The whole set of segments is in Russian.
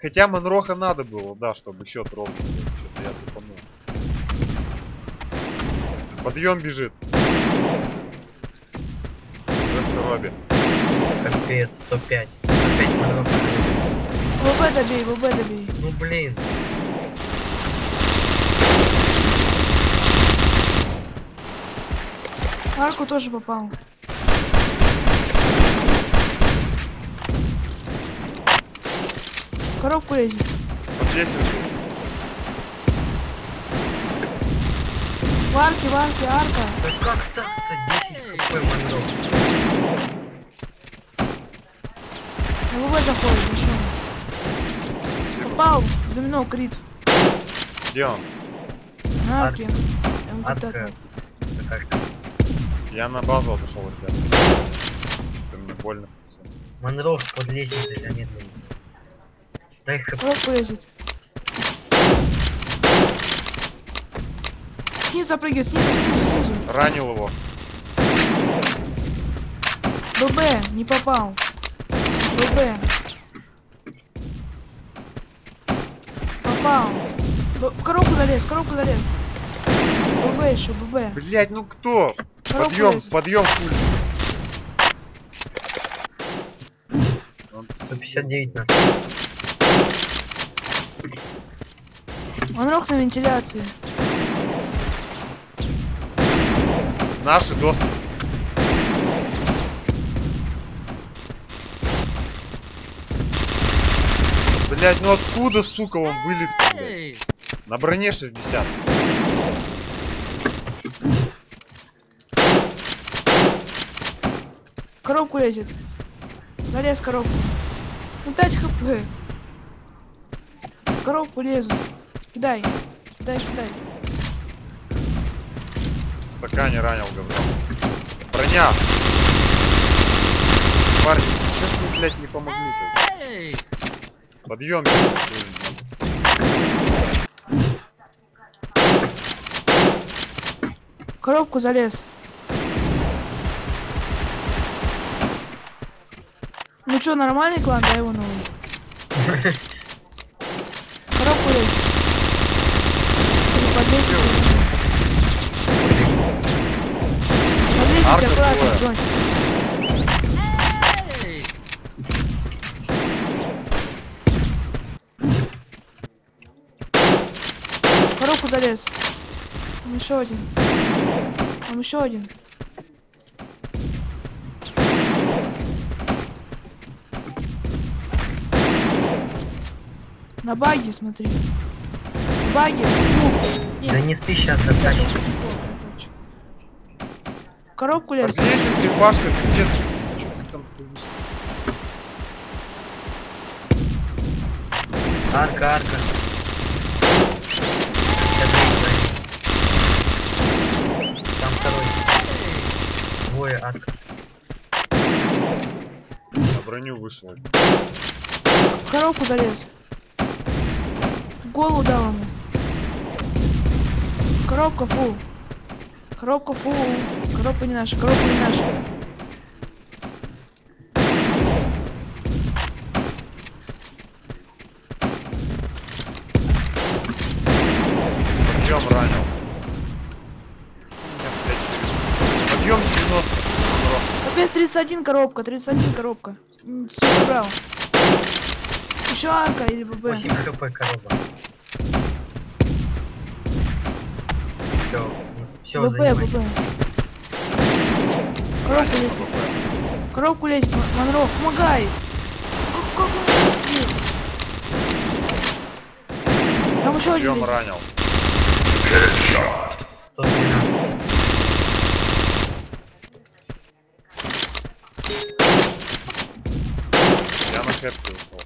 Хотя Монроха надо было, да, чтобы счет ровный был. Что-то я тупанул. Подъем бежит. В Робби. Капец, 105. 105 манров. ВБ добей, ВБ добей. Ну блин. Арку тоже попал. В Коробку лезет. Вот здесь вот. В арке, в арке, арка. Да как так-то 10 хп манров? На ВБ заходит, еще. Спасибо. Попал. Заминул крит. Где он? На Арка. арке. МКТ. Арка. Да как Я на базу отошел, ребят. Что-то мне больно совсем. Манров под лестницей заметный. Дай хп. Лезет. Снизу запрыгивает, снизу, снизу, снизу. Ранил его. ББ, не попал. ББ. Попал. Б- В коробку залез, в коробку залез. ББ еще, ББ. Блять, ну кто? Коробку Подъем, лезет. подъем пуль. Он 159 нас. Он рох на вентиляции. Наши доски. Блять, ну откуда, сука, он вылез блядь? На броне 60. В коробку лезет. Залез коробку. Ну 5 хп. Коробку лезут. Кидай. Кидай, кидай. Стакане ранил говно. Броня! Парни, сейчас вы, блядь, не помогли Подъем. В коробку залез. Ну чё, нормальный клан, дай его новый. В коробку лезет. Или под лестницей. Под лестницей Арка аккуратно. В коробку залез. Там еще один. Там еще один. На баги смотри. Баги. Фу. Нет, Да не ты сейчас. В коробку лез. Отлично, ты Пашка, ты где? Че ты там стоишь? Арка, арка. Там второй. Двое арка. На броню вышел. В коробку залез. Голову дал ему. Коробка фул. Коробка фул. Коробка не наша, коробка не наша. Подъем ранил. Подъем 90. Монро. Капец, 31 коробка, 31 коробка. Все забрал. Еще арка или ББ. 8 хп короба. Все, все, ББ, занимай. ББ. Коробку лезет. Коробку лезет, М- Монро, помогай. Как, как он сделал? Там еще один Подъем лезет. ранил. 112. Я на хэппи ушел.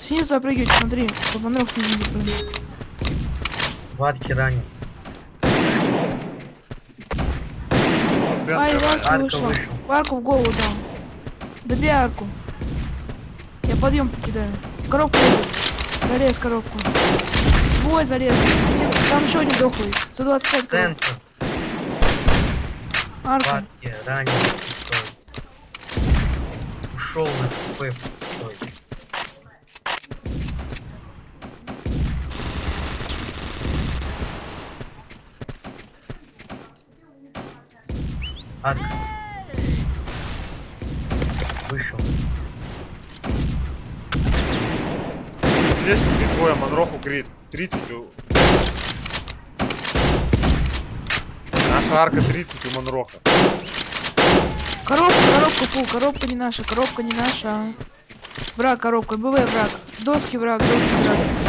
Снизу запрыгивать, смотри, чтобы Монро не запрыгнул. В арке ранен. Центре Ай, в арку вышел. вышел. В арку в голову дал. Добей арку. Я подъем покидаю. Коробку лезет. Залез коробку. Двое залез. Там еще один дохлый. 125 коробок. Стой. ушел на КП. Адка. Вышел. Лесенкой двое, Монроху крит. 30 у... Наша арка 30 у Монроха. Коробка, коробка, фу, коробка не наша, коробка не наша. Враг, коробка, БВ, враг. Доски, враг, доски, враг.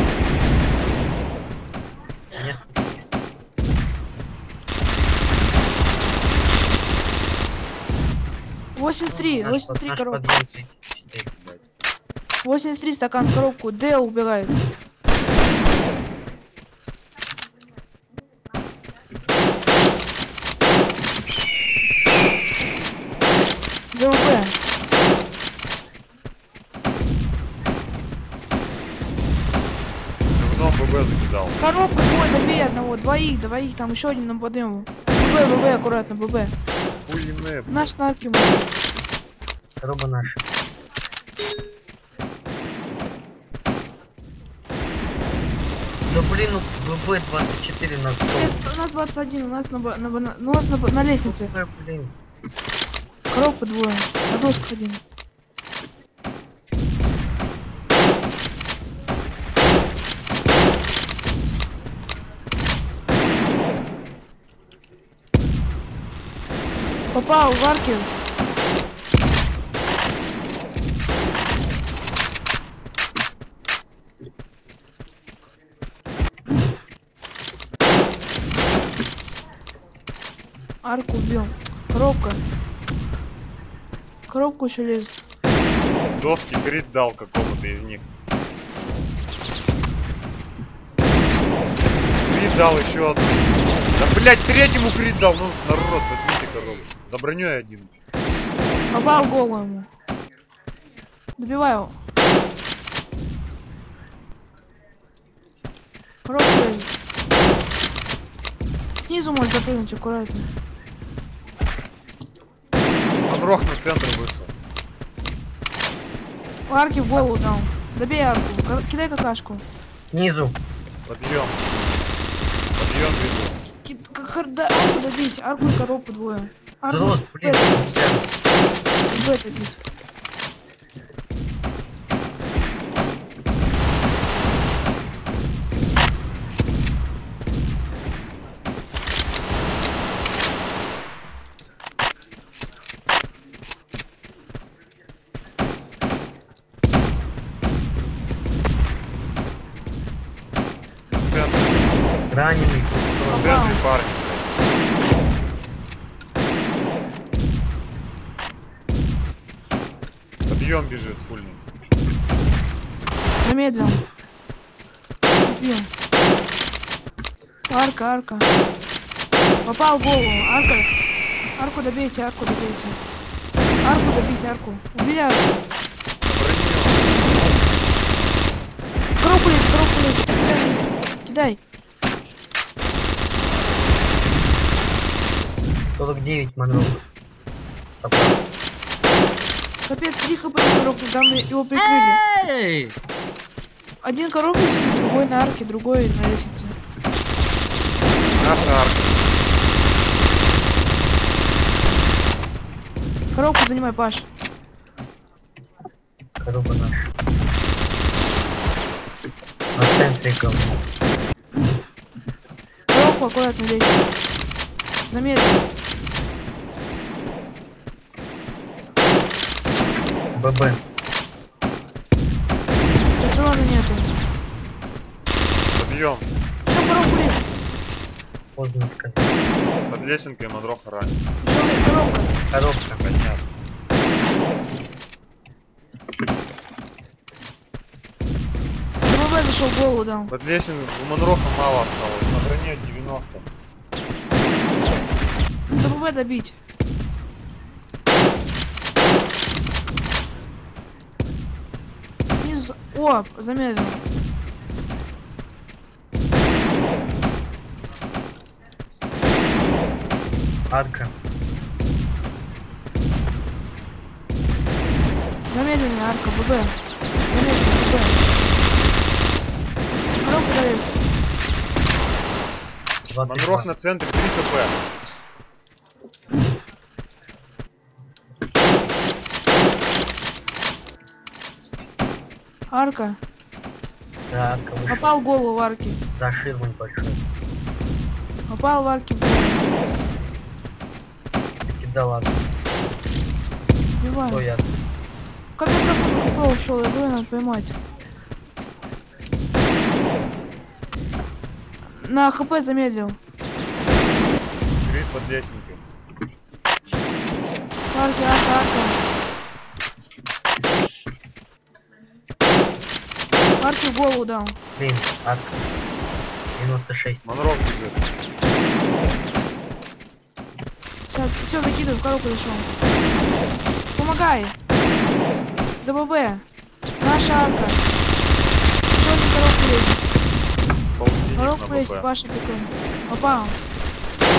83, 83 коробка. 83 стакан коробку. Дэл убегает. ДВП. Коробку, закидал. Коробка, ой, добей одного, двоих, двоих, там еще один нападем. ББ, ББ, аккуратно, ББ. Хуйне. Наш нарки. Короба наша. Да блин, ну ВБ-24 на стол. У нас 21, у нас на, на, бана- ну, у нас на, на лестнице. Ой, блин. Коробка двое. На досках один. Попал в арки. Арку убил. Коробка. Коробку еще лезет. Доски крит дал какому-то из них. Крит дал еще одну. Да блять, третьему крит дал. Ну, народ, коробку. За броней один. Попал голову ему. Добиваю его. Лезет. Снизу можешь запрыгнуть аккуратно. Монрох на центр вышел. Арки в голову дал. Добей арку. Кидай какашку. Снизу. Подъем. Подъем да, арку добить. Арку и коробку двое. Арку Дрот, Б блин. добить. Б добить. Центр. Раненый. В центре Подъем бежит фульный. Замедлил. Убил. Арка, арка. Попал в голову. Арка. Арку добейте, арку добейте. Арку добейте, арку. Убили арку. Коробку лезь. Кидай. Кидай. 49 манров. Собрал. Капец, три хп на коробку, там его прикрыли. Один коробку сидит, другой на арке, другой на лестнице. Наша арка. Коробку занимай, Паш. Короба наша. На центре говно. Коробку аккуратно лезь. Замедлил. ББ. Урона нету. Подъем. Лезь. Поздно сказать. Под лесенкой Монроха ранен. Еще коробка. Коробка. Понятно. Зашел в голову дал. Под лесенкой у Монроха мало осталось. На броне 90. За ББ добить. Снизу... О, замедлил. Адка. Замедленная арка, ББ. Замедленная, ББ. Коробку залез. Манрох на центре, 3 хп. Арка. Да, арка вышла. Попал в голову в арке. Да, ширмой большой. Попал в арке. Кидал арку. Убиваю. Стой, я. Капец, как он хп ушел, я говорю, надо поймать. На хп замедлил. Крит под лестникой. Арка, арка, арка. Арки в голову дал. Блин, арка. 96. Манрох бежит. Сейчас, все, закидывай, в коробку зашел. Помогай. За ББ. Наша арка. Еще один коробку лезет. Коробку на лезет, ББ. Паша такой. Попал.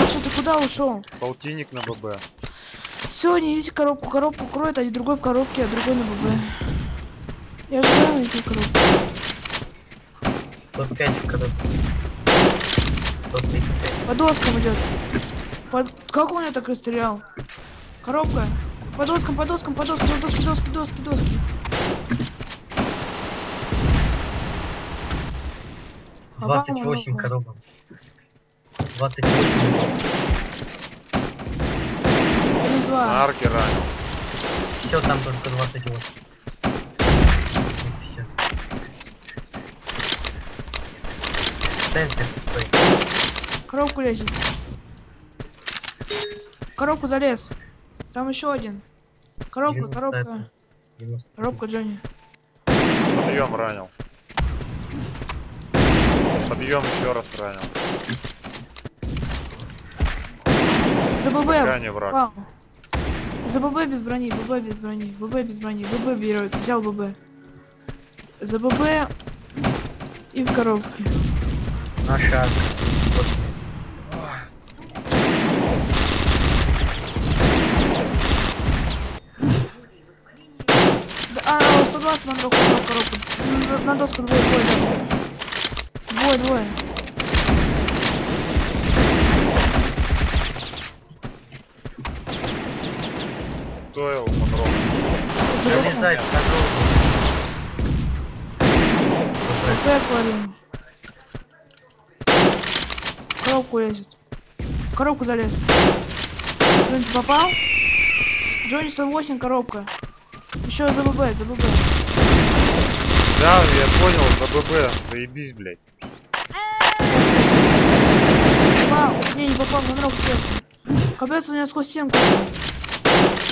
Паша, ты куда ушел? Полтинник на ББ. Все, не идите коробку. Коробку кроет, а другой в коробке, а другой на ББ. Я ожидаю найти коробку. 105 в коробке. 135. По доскам идет. Под... Как он меня так расстрелял? Коробка. По доскам, по доскам, по доскам, доски, доски, доски, доски. 28 Манроха. коробок. 28. Плюс На два. арке ранил. Все, там только 28. Центр стой. Коробку лезет. Коробку залез. Там еще один. Коробка, 90 коробка. это. 90. Коробка, Джонни. Подъем ранил. Подъем еще раз ранил. За ББ. Враг. За ББ без брони, ББ без брони, ББ без брони, ББ берет, взял ББ. За ББ и в коробке. Наша. Да, а, о, 120 мандров в коробку. На, доску двое, двое, двое. Двое, двое. Стоил ББ. Залезай. ББ, говорю. В коробку лезет. В коробку залез. Джонни, ты попал? Джонни 108, коробка. Еще за ББ, за ББ. Да, я понял, за ББ. Заебись, блядь. Попал. Не, не попал, на ногу сверху. Капец, у меня сквозь стенку.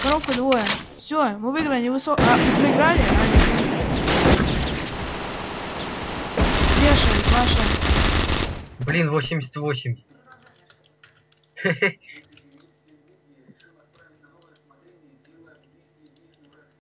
Коробка двое. Все, мы выиграли, не высо... А, мы проиграли? А, нет. Вешай, Паша. Блин, 88.